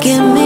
give me